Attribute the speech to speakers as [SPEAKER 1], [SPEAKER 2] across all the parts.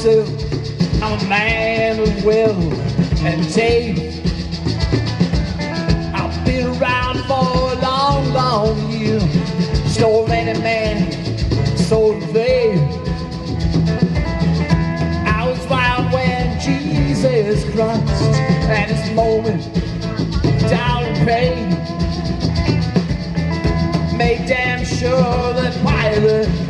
[SPEAKER 1] myself. I'm a man of will and taste. I've been around for a long, long year. So many men, so vain. I was wild when Jesus Christ at his moment down in pain. Made damn sure that pilot.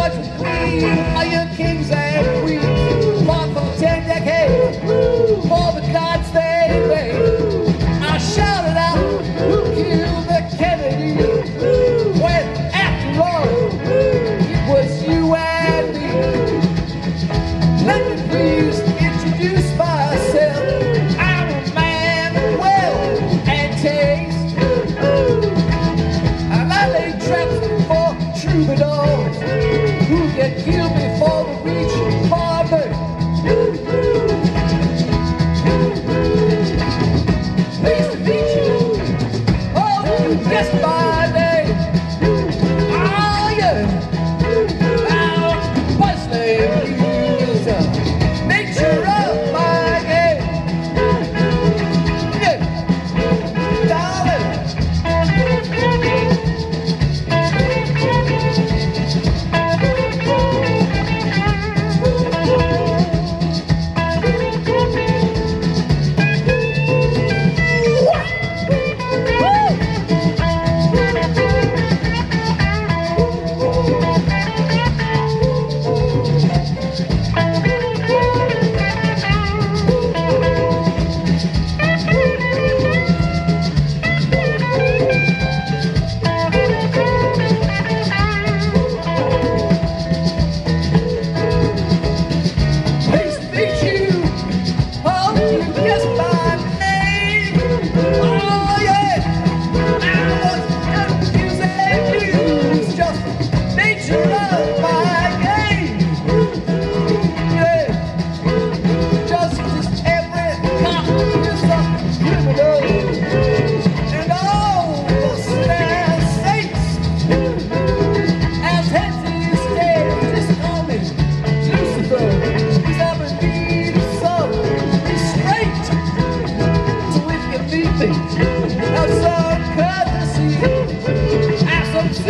[SPEAKER 1] watch me, are your kings and queens.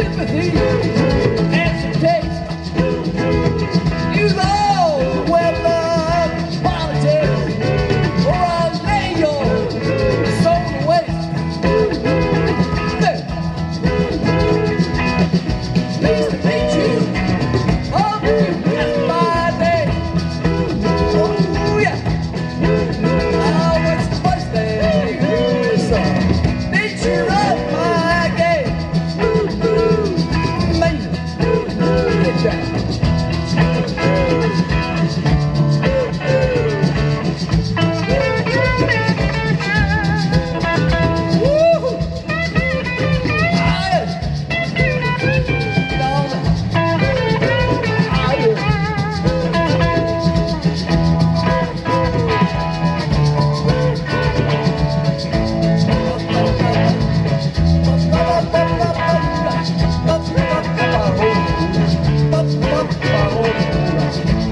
[SPEAKER 1] sympathy.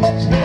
[SPEAKER 1] Yeah.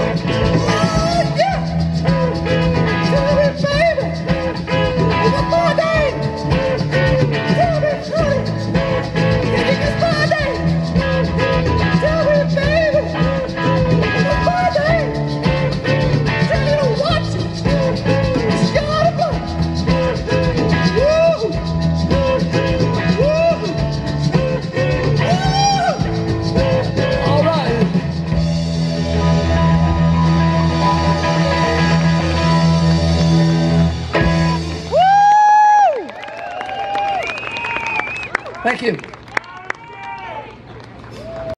[SPEAKER 1] Thank you.